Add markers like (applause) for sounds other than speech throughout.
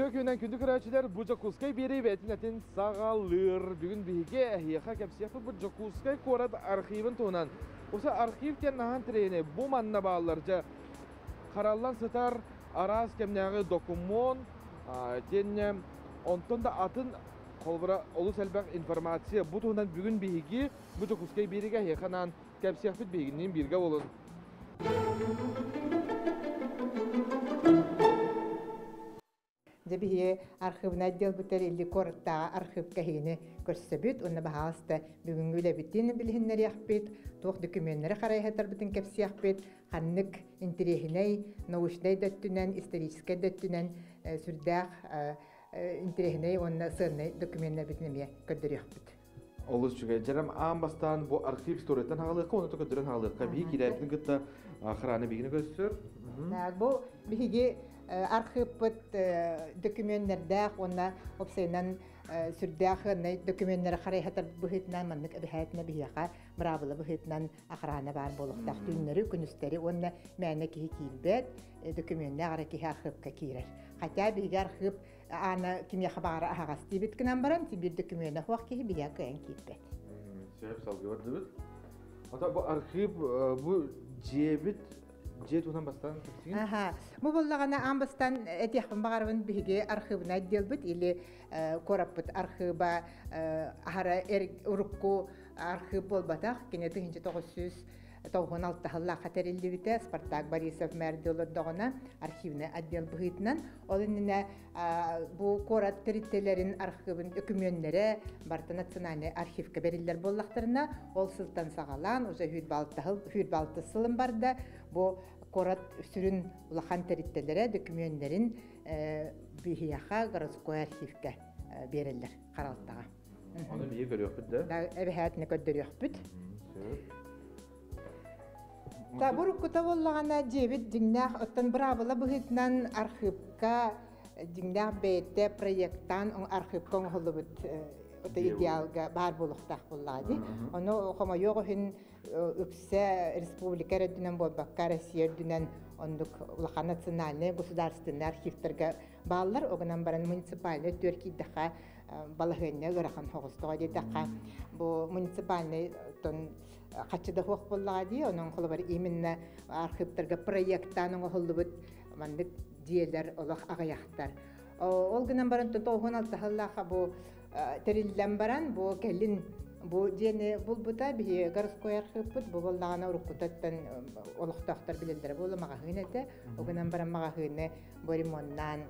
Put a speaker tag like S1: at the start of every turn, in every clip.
S1: Үтө күнен күнді күрәчілер бұ жакускай бері бәтінәтін сағалыр. Бүгін біге әхияқа кәпсияқы бұ жакускай корат архивын туынан. Осы архивтен нахан тірейіне бұ манна бағаларжа қараллан сытар арас кәмнәғы документ, тенне онтон атын қолбыра олус әлбәқ информация бұ туынан бүгін біге бұ жакускай береге әхияқанан кәпсияқпыт бігінен бірге болын.
S2: Дебихе архивна отдел бутер или корта архив кахини көрсөбүт, онна бахаста бүгүнгү үлебитин билһиннер яхпит, туох документтери харайхатар битин кепси яхпит, ханнык интерехиней, научный дөттүнен, исторический дөттүнен сүрдәх интерехиней, онна сырнай документтер битин эме көддөр яхпит.
S1: Олус чугай жарам аан бастан бу архив стореттен хагалыкка оны тока дүрен хагалыкка бии кирәбитин гытта храны бигине көссөр.
S2: Бу биһиги архивпыт документтердәх, онна опсайнан сүрдәх най документтер харайхатар быһытнан маннык әбәһәтнә биһиха бравылы быһытнан ахрана бар болуктак түннәре күнүстәре онна мәне ки килбет документтер ара ки архивка кирер. Хотя биһиги архив ана кимя хабара ахагас тибит кынан баран тибир документтер хуак ки биһа кыян килбет.
S1: Сөйіп салғы барды бит. Ата бу архив бу жебит же туынан бастан кепсиген.
S2: Аха. Бу боллагана амбастан этияхын багарбын биге архивна отделбит или кораппыт архива ахара эр урукку архив болбатах кине тыгынчы 900 тоғын алтахылла қатариллибите Спартак Борисов мәрділер доғына архивны отдел бұғытынан ол инне бу корат терителерин архивын өкүмөннере барта национальный архивка бериллер боллақтарына ол сылтан сағалан уже хүйрбалты сылым барда бу корат сүрін улахан терителере документтерин бихияха городской архивка бериллер қаралтаға.
S1: Оны бие көрөкпүт да.
S2: Эбехәтне көддөрөкпүт.
S1: Сөйіп.
S2: Та буруккута боллагана жебит диңнах оттан бравыла быһытнан архивка диңнах бейте проекттан он архивка оңхолубут ота идеалга бар болуктах буллади. Ону хома йогохин үксе республика реддинен болбакка Россия дүнен ондук улахан национальный государственный архивтерге баалар огынан баран муниципальный төркиддаха балахынне ырахан хогустога диддаха бу муниципальный тон качыда хуак боллага ди онун холу бар именно архивтерге проекттан оңо холлубут мандык диелер олох агаяхтар ол гынан баран тоохун алтахаллаха бу териллен баран бу келин бу диэни булбута бии городской архивпут бу боллагана уруккутаттан олохтоохтар билелдер бу магахын эте огунан баран магахыны боримоннан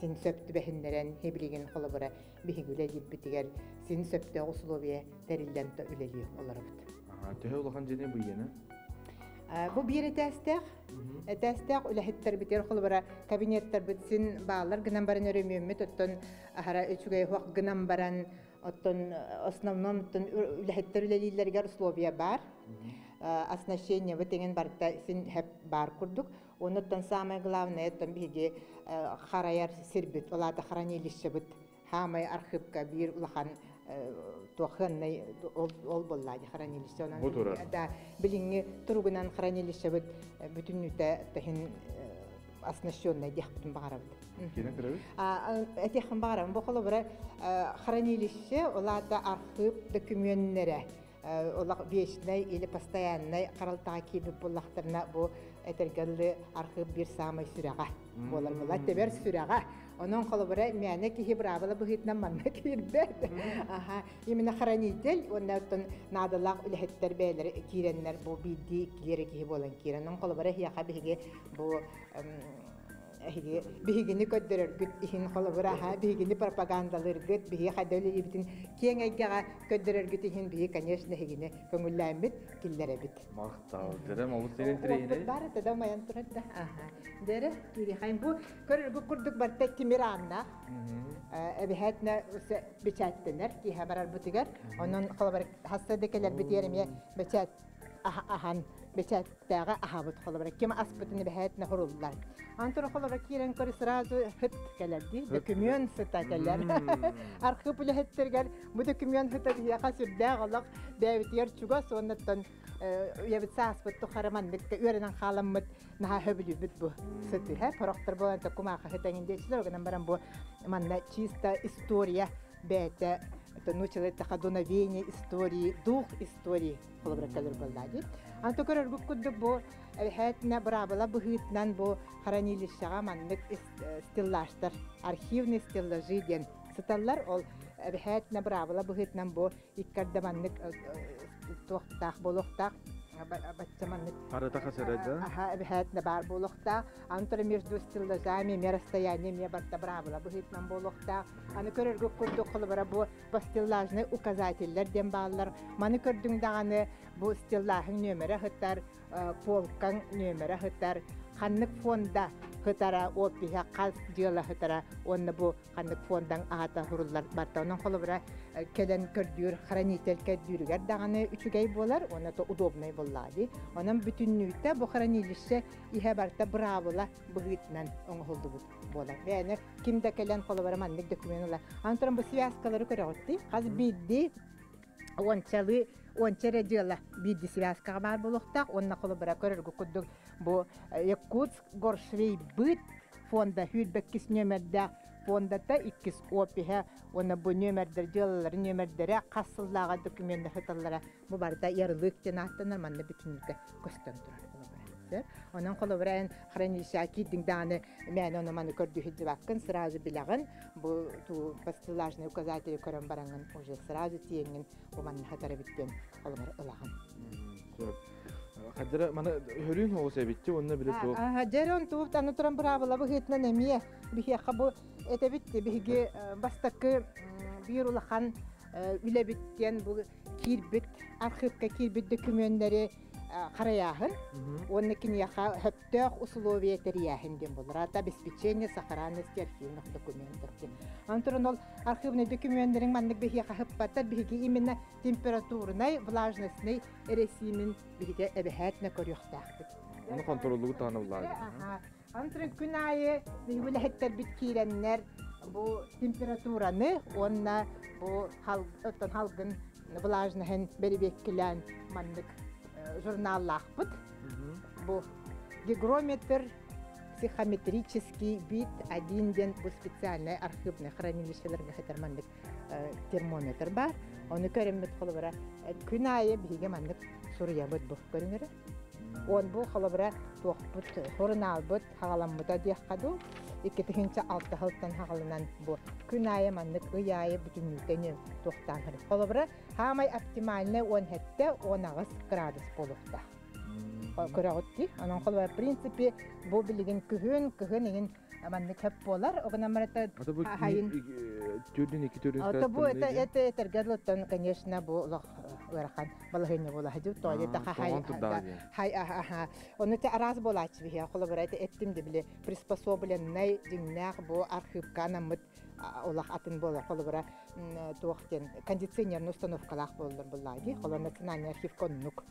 S2: син сөптү бехиннерен хебилиген холобура бихигүле диппитигер син сөптө условие териллен то үлели оларбут
S1: Улахан жене бу йene.
S2: Бу бире тәстәк, тәстәк үләһиттер битер холбара кабинеттер битсин баалар гынан баран өрөмөммө тоттон ахара үчүгэй хуак гынан баран оттон основном оттон үләһиттер үлелилерге условия бар. Оснащение вот деген барта син хеп бар курдук. Оноттон самое главное оттон биге хараяр сирбит, олата хранилище бит. Хамай архивка бир улахан туахыннай ол боллади хранилище
S1: Бу турар.
S2: да билинги туругунан хранилище бит бүтүн үтә тахин оснащенный дехтун багарабыт этехан багарам бу холы бер хранилище оларда архив документтері олар вечный или постоянный каралтаа кибип буллахтарына бу этергелли архив бир самый сүрәгә. Болар була тебер сүрәгә. Onun холы бер мәне ки брабала бу хитнан манна аха именно хранитель оннан надалак үлһеттер бәйләр киреннәр бу бидди болан хабиге бу эһиги бигини көддөрөр гүт ихин холы бер аха бигини пропагандалыр гүт биги хадөлү ибитин кеңегга көддөрөр гүт ихин биги конечно хигини көңүлләмбит киллере бит
S1: Мактау. Дерем олус сенен тирейне.
S2: Бар да да маян турат да. Аха. Дере кири хайм бу көр бу курдук бар тек тимиранна. Эбихетне бичаттенер ки хабарар бутигер. Онун калбар хасса декелер ахан бечаттага ахабыт холобра кем аспытын бэхэтне хоруллар антур холобра кирен кори сразу чуга соннаттан уябытса аспытту хараманнык үөренен халаммыт наха хөбүлүбүт бу сыты хэ пороктор болан та кумаха хытаңиндечилер огынан баран бу манна чисто история это научила это дуновение истории дух истории холобра келер боллади анто көрөр бүккүдү бу хэтне брабыла быхытнан бу хранилищага маннык стеллаштар архивный стеллажи ден. Сыталлар ол хэтне брабыла быхытнан бу иккарда маннык туохтаах болохтаах баччаманнык
S1: Арата хасарада.
S2: Аха, эбэхэтнэ бар болохта, антора между стеллажами, ме расстояние, ме барта бравла, быхытнан болохта. Аны көрөргө курдук кылыбара бу по стеллажны указательлер дем баллар. Маны көрдүң даганы бу стеллажын нөмірі хыттар, полкан нөмірі хыттар, ханнык фонда хытара опиха каз жыла хытара онны бу ханнык фондан ата хуруллар барта онон холобра келен көрдүр хранитель көрдүргер даганы үчүгей болар оны то удобный боллади онон бүтүннүйтэ бу хранилище иһе барта бравыла быгытнан оңголду болар. Бәне кимде келен холобра маннык документла антон бу связкалары көрөтти каз бидди ончалы ончере дела бидди связкага бар болохтак онна холобра көрөргө куддук. Бу Якутск горшвей быт фонда хүлбеккис нөмердә фондата иккис опиһа оны бу нөмердер дьыллары нөмердере кассыллага документтер хыталлара. Бу барда ярылык тен аттанар манна бүтүнүккө көстөн турар Онан холобрайын хранилища киддин даны мен оны маны көрдү хиддибаккын сразу билагын бу ту постеллажный указатели көрөн бараңын уже сразу тиеңин бу манна хатары биттен холобар ылагын.
S1: Хадыра мана хөрүн хоос эбитти онна биле тоо.
S2: Ага, жерон туып аны туран бравала бу хитна немие. Бихи хабу эте битти биһиги бастакы бир улахан үлебиттен бу кирбит архивка кирбит документтери қараяхын, онны кин яха хөптөөх условия терияхин ден болар. Ата обеспечение сохранности архивных документов ден. Антурын ол архивный документтерин маннык бихи яха хөппаттар бихиги именно температурной, влажностной эресимин бихиге эбехэтне көрүөхтаахтык.
S1: Оны контроллугу тааны булар.
S2: Антурын күн айы бихибиле хеттер бит киреннер бу температураны онна бу халгын влажныхын берибеккилен маннык журналлахпыт. Бу гигрометр психометрический вид один ден бу специальный архивный хранилищелерге хетермандык термометр бар. Оны көрөммөт холобара күн айы биге мандык бу көрүнөрө. Он бу холобара туохпут хорналбыт хагаламбыта дияккаду. Иккетихинче алты хылтан хагалынан бу күн айы мандык ый айы бүтүннүтени туохтан хыр. Холобара хамай оптимальный он хетте он агыс градус болукта. Көрөгөтти. Анан холобара в принципе бу билигин күһүн күһүн ingen мандык хеп болар. Огана марата
S1: Ата бу
S2: хайын
S1: түрдүн iki түрдүн
S2: Это это это конечно бу лох урахан балахыны була хажу то это хай хай аха оны те араз болач би холобара это эттим де биле. Приспособленный диннах бу архивка намыт олах атын болар. Холобара туохтен кондиционерный установкалах болдыр буллаги холо национальный архив коннук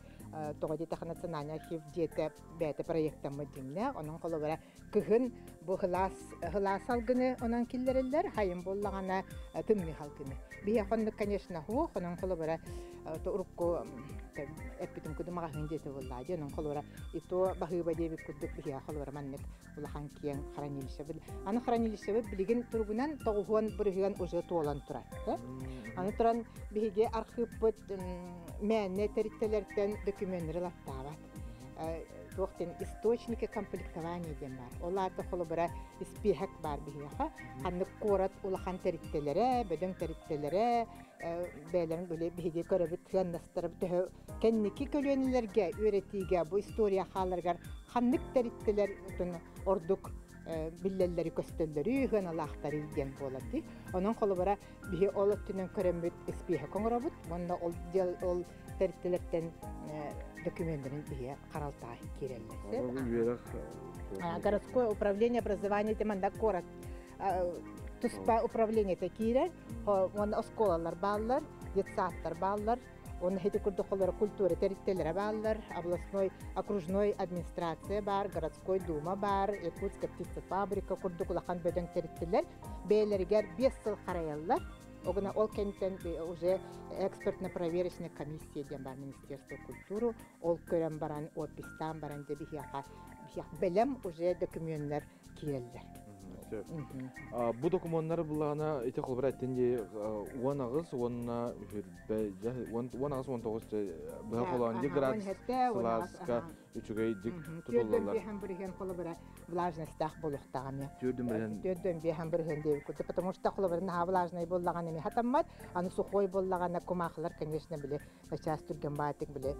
S2: тоҕоди таха национальный архив диэте бэте проектамы димне онон холобара кыһын бу хылаас хылаас алгыны онон киллереллер хайым боллагана тымны халкыны. Бия хоннук конечно ху онон холобара урукку эппитим кудумага хиндете буллаги онон холобара ито бахыба дебит куддук бия холобара маннек улахан киен хранилище аны хранилище бил билигин тургунан тогуон бүрүгөн уже туолан турат аны туран биһиге архивпыт мәне терителерден документтер латтабат туохтен источники комплектования ден бар. Оларды холобара испихак бар биһиха ханны корат улахан терителере беден терителере бәлерин биле биһиге көрөбүт тыаннастырып төһө кенники көлөнлерге үретиге бу история халаргар ханнык терителер ордук биллеллери көстөллөрү хын алаахтары ден болати онон холобара биһи ол түнен көрөмбүт испиха коңоробут монда ол ол терителерден документтерин биһи каралтай киреллер городское управление образования деманда корот туспа управление те кире. Он осколалар баалар детсаттар баалар Он хети курдуколары культура территориялары баалар, областной, окружной администрация бар, городской дума бар, Якутская птицефабрика курдукулахан бөдөн территориялар, бейлергер 5 сыл караяллар. Огына ол кенттен бе- уже экспертно-проверочная комиссия ден бар Министерство культуры, ол көрөн баран, опистан баран де бихияка, бихияк белем уже документтер киелдер.
S1: А, Бу документтар буллагана ите уан тоғыз бұға қолан де
S2: Ага,
S1: градус,
S2: он хетте, он агыс,
S1: саласка,
S2: ага.
S1: Үчүгей дик
S2: Төдөн
S1: тутулалар.
S2: беһен бүрген қолы бара влажностях болуқтаған я.
S1: Түрдүн белән
S2: Төдөн беһен бүрген деп күтті, потому что қолы бара наха влажный боллаган эми хатаммат, аны сухой боллаган кумахлар, конечно, биле, сейчас түрген батик биле,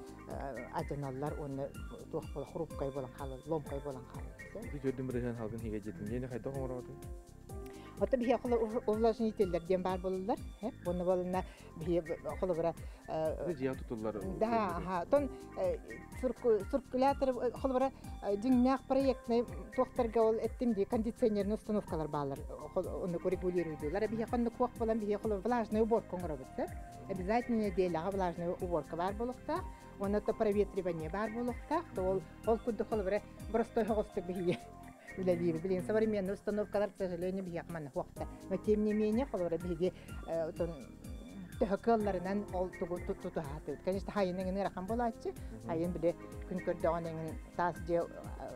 S2: ажаналлар, оны тух бол хрупкай болан калы, ломкай болан калы.
S1: түрдүн белән халкын хиге жеттин. Жени кайта коңоротун.
S2: Ота бихе қолы ден бар болулар, хеп, буны болына бихе қолы бара
S1: Жия тутулар.
S2: Да, ага. Тон циркулятор диннях проектный тохтарга ол кондиционерный установкалар балар. Оны регулируйдулар. Влажный уборка. Обязательно влажная уборка бар. Оны то проветривание бар болукта. То ол простой Үлелиби, блин, современные установкалар, к сожалению, бияқман хуақта. Но тем не менее, холбара биге төһөкөлләреннән ол тугу туту хаты. Конечно, хайының. Хайын биле күн тас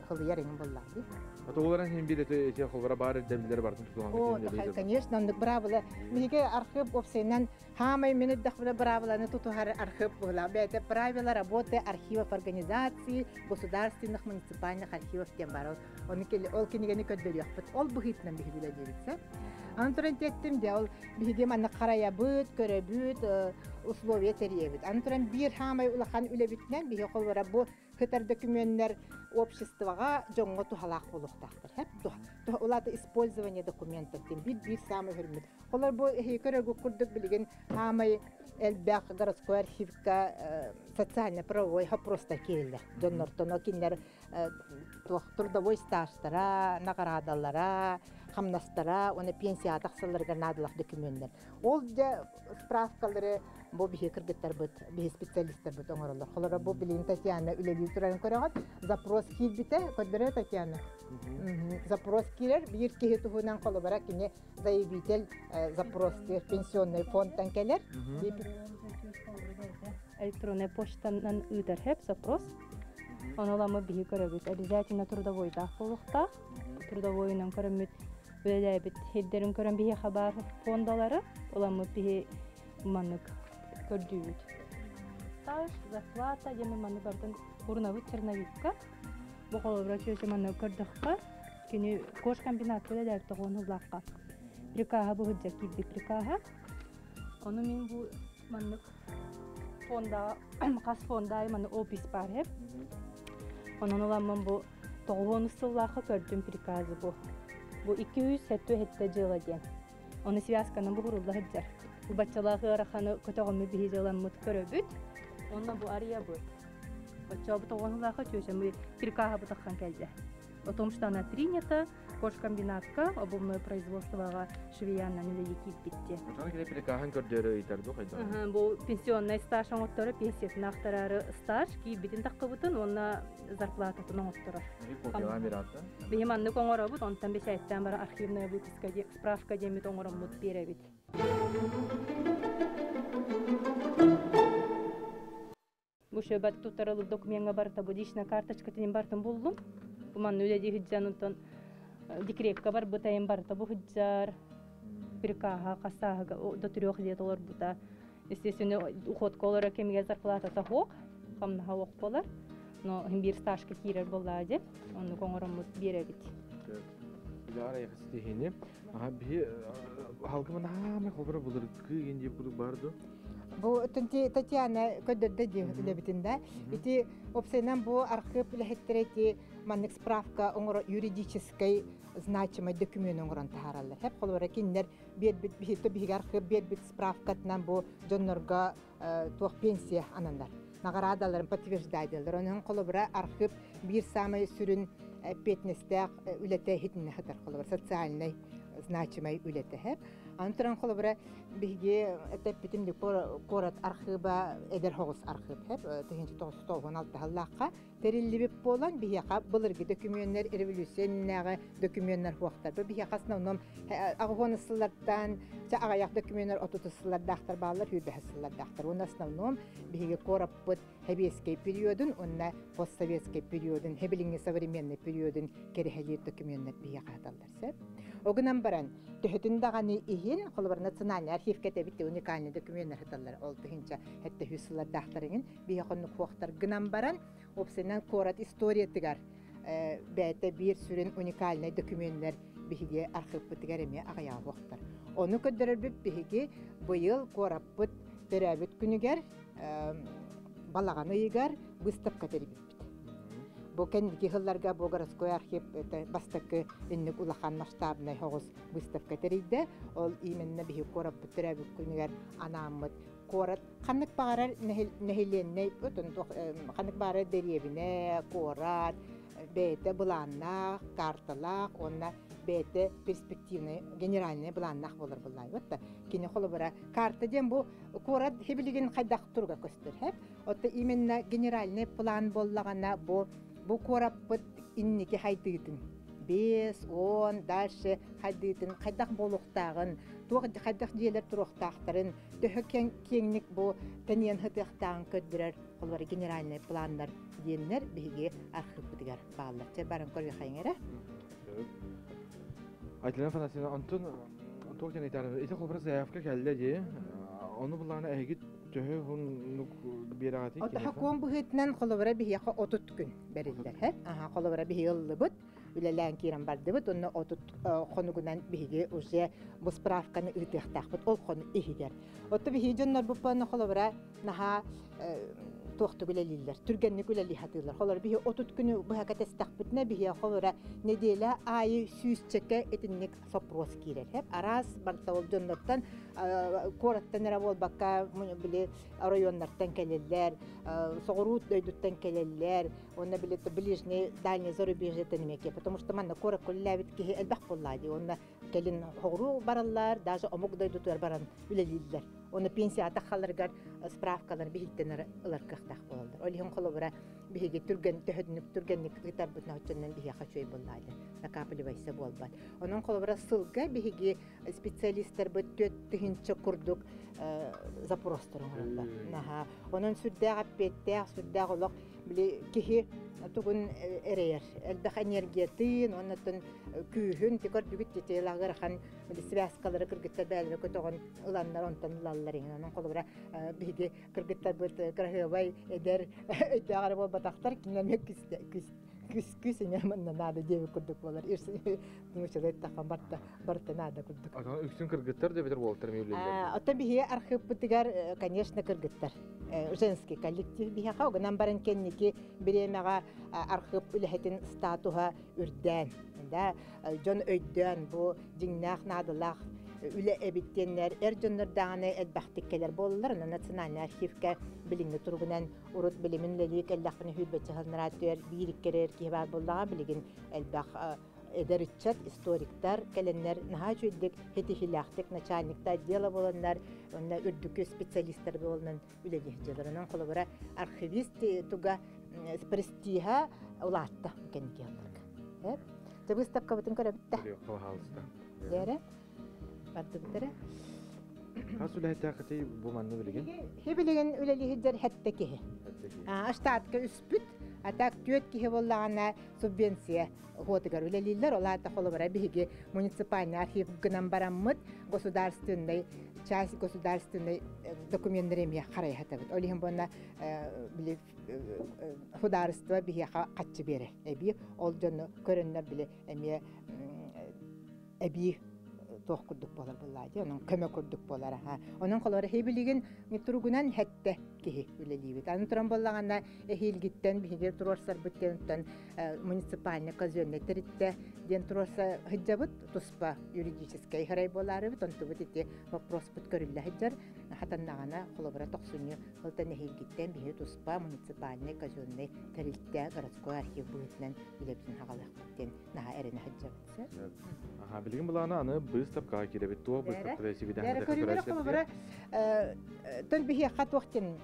S2: хылыярың буллады.
S1: Ата оларан хем бир эте эте холбара бар демилер бартын тутулган деп.
S2: конечно, он бравла. Миге архив опсенен хамай минут дахвла бравла на туту хар архив була. Бете правила работы архивов организаций, государственных муниципальных архивов тем барал. Он кел ол киниге не көддөрүк. Ол бухитнан биги биле дебитсе. Антуран теттим де ол биги манна карая бүт, көрө бүт, условия теребит. Антуран бир хамай улахан үлебитнен биги колбара бу хытар документтер обществоға жоңго тухалак болуктактыр. Хеп тух улата использование документов тем бит бир самый хөрмөт. Олар бу көрөгү курдук билген хамай элбак городской архивка социально правовой просто келди. Донор тоно киндер трудовой стажтара, наградалара, хамнастара, оны пенсия тақсыларга надылах документтер. Ол же справкалары бу бихи кыргыттар быт, бихи специалисттар быт оңоролор. Холора бу билин Татьяна үлеби туран көрөгөт, запрос килбите, көдөрө Татьяна. Запрос килер, бир кеһи туһунан коло бара кине заявитель запрос пенсионный фондтан келер.
S3: Электронная почтанан ыдар хеп запрос. Оноламы биһи көрөбүт. Обязательно трудовой дах болуктах. Трудовойнан көрөмүт. Бөлөбүт. Хеддерин көрөн биһи хабар фондалары. Оламы биһи манык көрдүүбүт. Стаж, зарплата, жеме маны бардын урнабыт черновикка. Көрдөхка. Кини кош комбинат бөлөбүт тогону лакка. Прикаха бу хыджа кибди прикаха. Оны мен бу фонда кас фонда мана опис бар хеп. Онон уламман бу приказы бу. Бу 200 сетту хетте жыла ден. Оны связканы бачалағы араханы көтөгөмү бихи жыламмыт көрөбүт. Онна бу ария бу. Бача бу тоғуон сыллаха чөшөмү прикаха бу таккан келди. Потому что она принята, кошкомбинатка, обувное производствоға швеянна.
S1: Ошоны келе прикахан көрдөрө итарду кайда.
S3: Бу пенсионный стаж оңоттора пенсиясын актарары стаж кийбитин таккыбытын онна зарплататын оңоттора.
S1: Копияга бератта.
S3: Бейим анны коңоробут, онтан бешайттан бара архивная выписка справка демит оңоромут беребит. Бу шөбат тутарылы документга барта бу личная карточка тенин бартын булдум. Бу манны үледи хыджанутан декретка бар бутайын барта бу хыджар. Прикаха, касага, до трех лет олар бута. Естественно, уход колора кемге зарплата тахок, камна хавок болар. Но бир стажка кирер боллади, онну коңоромут беребит.
S1: Билара яхсты хене. Ага би халкымын хаме холбара булыр кыген деп бур барды.
S2: бу тенти Татьяна көдөрдө ди лебитинде. Ити опсенан бу архив лехеттерети маннык справка оңоро юридической значимый документ оңорон тахараллар. Хеп холбара киндер бер бит бит бит архив бер бит справкатынан бу жоннорга туох пенсия анандар. Наградаларын подтверждайдылар. Онун холбара архив бир самый сүрүн петнестек үлете хитне хатар холбара социальный значимый үлете хеп. Аны холобра биге это битимди корат архива эдер хогус архив хеп тыгынчы тогуз тогон алты халлакка болан бияка былыргы документтер революционнага документтер хуактар бияка основном агон сыллардан жа агаяк документтер отуту сыллардактар баалар хүрдэ сыллардактар он основном биге кораппыт хебеске периодын онна постсоветский периодын хебилинги современный периодын документтер сеп огунан баран даганы холбар национальный архив кетебитте уникальный документтер хаталар ол тыгынча хетте хүсылар дахтарыгын. Бияхонну хуактар гынан баран опсенен корат история тигар бәйте бир сүрен уникальный документтер биһиге архив бытыгар эме агая хуактар оны көддөрөр биһиги быйыл кораппыт төрәбит күнүгер балаганы ыйгар выставка тербит Бу кәндики хылларга бу городской архив бастакы инник улахан масштабный хогус выставка терийде. Ол именно бихи корап бүтерәбі күнігер анамыт корат ханнык багарар нехиленне өтөн ханнык багарар деревине корат бете буланна карталак онна бете перспективный генеральный буланнах болар булай вот кини холы бара карта дем бу корат хебилиген кайдак турга көстөр хеп отта именно генеральный план боллагана бу бу кораппыт инники хайдыытын бес он дальше хайдыытын хайдах болуктагын туох хайдах диэлер туруктактарын төһө кеңник бу тенен хытыктагын көддүрөр холбар генеральный пландар диеннер биги архивдигер баалар те барын көргө хайңера
S1: Айтылан фанасына антон антон тен айтар. Эти холбар заявка келди ди. Оны буларны әгит төһө хун бирагати.
S2: Ота хакуан быһытнан холобара бихияка отут күн бериллер, хэ? Аха, холобара бихиыллыбыт, үлелән кирен бардыбыт, онны отут хонугунан бихиге уже бу справканы ытыхтахбыт, ол хону ихигер. Ота бихи жоннор буппаны холобара наха туохту билелиллер, түргенни күлели хатылар. Холор отут күнү холора неделя айы сүүсчеке этинник сопрос бартавол жоннорттан кораттан эре болбакка биле районнардан келелер, соғырут дөйдуттан келелер, онна биле ближний дальний зарубежьетен меке, потому что манна кора куллабит ки элбах буллади, онна келин хоғру бараллар, даже омук дөйдутар баран үлелилдер. Оны пенсия атахаларгар справкалар бихиттен ылар кыхтах болалдар. Олиһин холобра биһиги түрген төһөдүнүк түргенник гитар бутна хочоннан биһи хачой буллайды. Накапливайса болбат. Онун холобра сылга биһиги специалисттер бөт тыгынча курдук запросторун Наха. Онун сүрдәгә петте, сүрдәгә олок били кихи тугун эрер. Элбэх энергиятын, оннотун күйүн тикор бүгүт тетелагар хан били связкалары кыргыттар бәлер көтөгөн ыланнар онтан ылаллар иң. Биһиги кыргыттар эдер кинемек күс күс эне манна нада деби курдук болар. Ирс мучалай тахан барта барта нада курдук.
S1: Үксүн кыргыттар деп битер болтар мевлелер.
S2: Ота биһи архив бутыгар, конечно, кыргыттар. Женский коллектив биһи ха огнан баран кенники биремега архив үлехетин статуха үрдән. Да, жон өйдән бу диңнах надылах үле эбиттеннер эр даганы элбахтиккелер боллар на национальный архивка билинге тургунан урут билимин лелик эллахны хүлбөчө ханратер бириккерер кибар боллага билигин элбах эдеричат историктар келеннер наха чуйдик хетихилахтик начальникта отдела болоннар онна үрдүкү специалисттер болонан үлели жыларынан колобара архивист туга престиха улаатта Ты выставка в этом? Бардыктары.
S1: Хас үле тәкъти бу манны билеген.
S2: Хебилеген үлели хиджер хәттеки. Аштатка үспүт атак төт ки боллагана субвенция хотыгар олата холы бара биге муниципальный архив гынан бараммыт государственный часть государственный документтер эме харай хатабыт. Олихин бонна биле худаарство биге каччы бере. Эби ол жонно көрөннөр биле эме эби туох курдук болар буллаади онун көмө курдук болар ха онун колору хебилиген туругунан хетте киһи үлелибит аны туран боллагана эхилгиттен биһиге турорсар бүттен муниципальный казенный теритте ден турорса хыджабыт туспа юридический харай болары бит онтубут ити вопрос бут көрүлле хыджар хатаннагана холобара тохсунью ылта нехилгиттен биһи туспа муниципальный казенный тарилтэ городской архив быытынан билебсин хагалахтен наха эрене хаджабытса
S1: булана аны киребит
S2: тон хат вахтин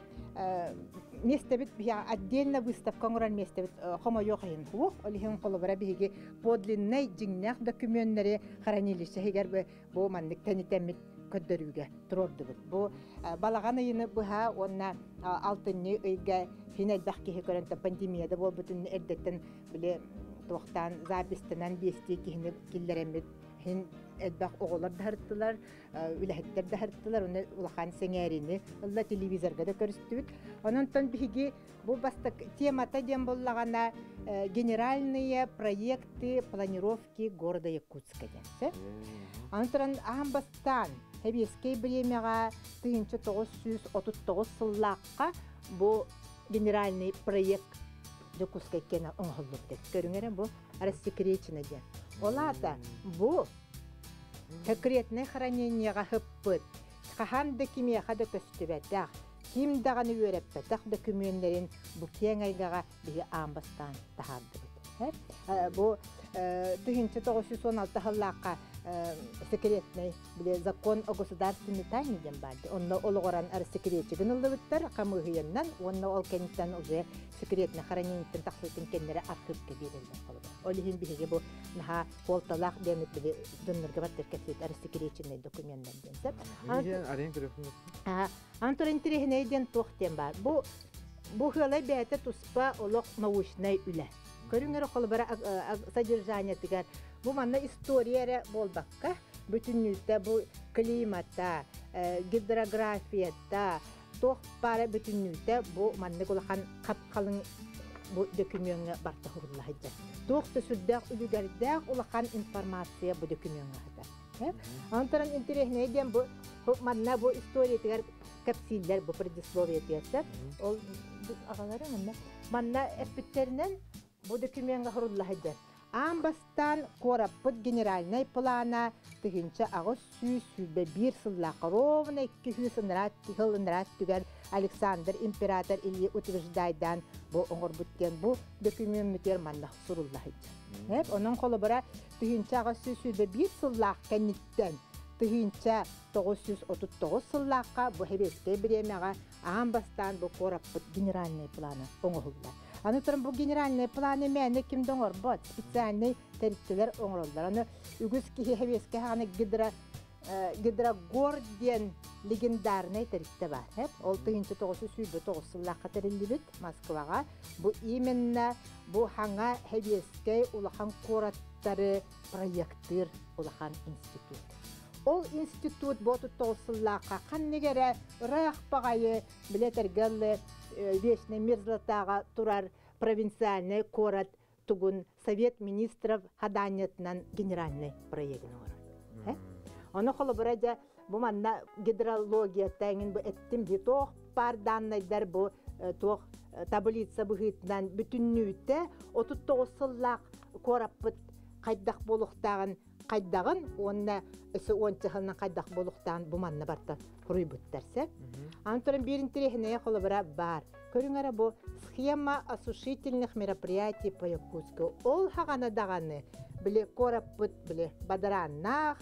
S2: место бит биһи отдельно выставка ngоран место бит хомо йохин ху олихин холобара биһиги подлинный жиңнах документтери хранилище хигер бу манник тенитемит көддөрүүгө турордубут бу э, балаган ыйыны быха онна алтынны ыйга хинелбах киһи көрөнтө пандемияда болбутун эрдеттен биле туохтан запистенен биести киһини киллеремит. Хин элбах оголар да харыттылар үлэхеттер да харыттылар уны улахан сеңээрини ылла телевизорга да көрүстүбүт ононтон биһиги бу бастык темата дем боллагана э, генеральные проекты планировки города Якутска ден Антыран ахамбастан сүз отут тоғыз сыллаққа бу генеральный проект Якутска кена оңғылдық деп. Көріңерен бу рассекречено ден. Олата бу секретный хранениеға хыппыт. Хахан документ да көстүбәтәк. Ким даганы үйрәппәтәк документлерин бу кең айгаға биһи амбастан. Э, Бу тыгынчы 916 хыллакка секретный биле закон о государственной тайне дем барды. Онно ологоран ар секретчи гынылдыбыттар камыгыяннан, онно ол кенттен уже секретный хранениеттен тахсытын кеннере архивке берилди калды. Олихин биһиге бу наха полталак демит биле дөннөргө баттыр кесет ар секретчиный документтен денсеп. Ага, антор интерехнейден тохтен бар. Бу бу хылай бәте туспа олох научный үле. Көрүңөр холбара содержание тигәр. Бу манна история болбакка. Бүтүннүтә бу климатта, э, гидрографияда, тох пара бүтүннүтә бу манна гулхан капкалың бу документга барта хурулла хаҗа. Тохты сүддәк үлүгәрдәк улахан информация бу документга хаҗа. Антаран интерехнейден бу бу манна бу история тигәр капсиллер бу предисловие тиясә. Ол агалары манна манна эпиттернен бу документга хурулла хаҗа. Амбастан кораппыт генеральный плана тыгынча агыс сүй сүйбе бир сыллака ровно икки хысынрат тыгылынрат түгер Александр император или утверждайдан бу оңор бүткен бу документ мүтер манна сурулла хаҗа. Хеп, onun қолы бара тыгынча агыс сүй сүйбе бир сыллак кенниттен тыгынча 939 сыллакка бу хебесте биремяга амбастан бу кораппыт генеральный планы оңолла. Аны туран бу генеральный планы мәне ким доңор бот специальный территориялар оңроллар. Аны үгүс ки хебеске ханы гидра гидрогор ден легендарный территория бар. Ол тыгынчы тогысы сүйбө тогыз сыллакка терилибит Москвага. Бу именно бу хаңа хебеске улахан кораттары проекттыр улахан институт. Ол институт боту толсыллақа қаннегере ұрақ бағайы білетергелі вечный мерзлатаға турар провинциальный корот тугун Совет министров хаданетнан генеральный проектін орын. Оны қолы бұраja bu manna гидрология тәңін bu еттім де тоқ бар данныйдар bu тоқ таблица бұғытынан бүтіннүйті 39 сыллақ кораппыт қайдақ болуқтағын қайдағын онна өсі он чыхылынан қайдақ bu manna барта құруй бұттарсы. Антурын тірехіне қолы бұра бар. Көріңәрі бұл схема осушительных мероприятий по Якутску. Ол хағаны дағаны біле кораппыт біле бадараннақ,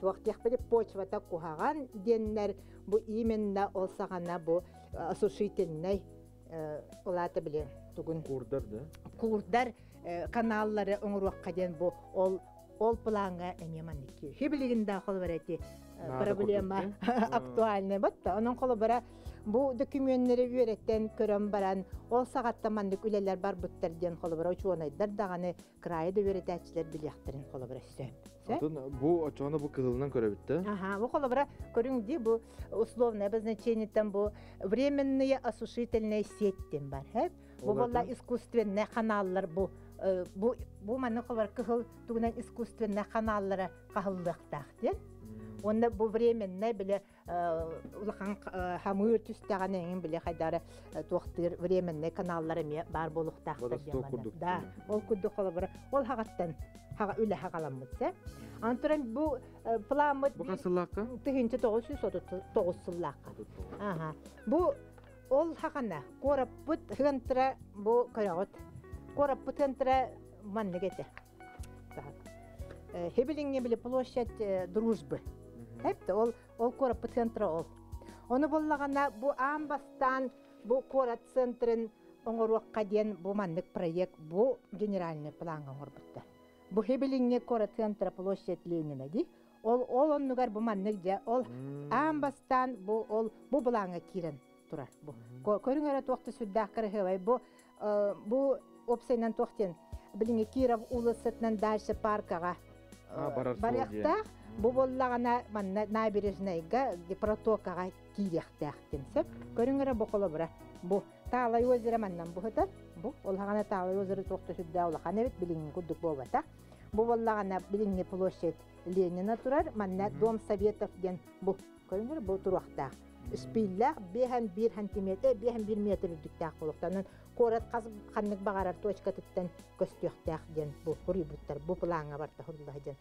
S2: туақтеқ біле почвата кухаган деннер бу именно ол сағана бу осушительный олаты біле тугун
S1: Курдар да.
S2: курдар э, каналлары оңруакка ден бу ол ол планга эме манники хибилигинда хол барати проблема
S1: курдук, (laughs)
S2: актуальный батта онун колу бара бу документтери үйреттен көрөм баран ол сагатта мандык үлелер бар буттар ден колу бара учуонайдар даганы крайы да үйретәчилер биляхтырын колу бара
S1: Атын бу очоны бу кызылынан көрөбүт да.
S2: Ага, бу коло бара көрүң ди бу условное обозначение там бу временные осушительные сеттен бар, хеп? Бу болла
S1: там?
S2: искусственный каналлар бу бу бу маны колор кыхыл тугунан искусственный каналлары кахылдыктак ден. онда бу временне биле улахан хамыр түстәгән эң биле хайдары туактыр временне каналлары ме бар
S1: курдук
S2: да ол курдук холобыр ол хагаттан хага үле хагаламмытса антуран бу пламыт
S1: Бу касыллакка?
S2: тыгынчы тогуз сыллакка Ага. Бу ол хакана кораппут хынтра бу көрөгөт. Кораппут хынтра маннегете. Так. Хебелиңе биле площадь э, дружбы. Хепте ол ол кораппут хынтра ол. Оны боллагана бу амбастан бу корат центрын оңоруакка ден бу маннык проект бу генеральный планга оңорбутта. Бу хебелиңе корат центра площадь Ленина ди. Ол ол оннугар бу маннык же ол Амбастан бу ол бу булаңа кирен турар бу. Көрүңөрө туакты сүддак кырыгыбай бу э, бу опсайнан туактен билиңе Киров улысытынан дальше паркага барякта бу боллагана манна набережныйга протокага кирехтахтен сөп көрүңөрө бу коло бара бу Таалай озеро маннан бу хытар бу ол хагана Таалай озеро туакты сүддак улахана бит билиңе кудук болбата бу боллагана билиңе площадь Ленина турар манна Дом Советов ден бу көрүңөр бу туруакта спиллах бехан бир сантиметр бехан бир метр дүктак болуктанын корат казып ханнык багарар точка титтен көстүяктак ден бу хурибуттар бу планга барта хурулла ден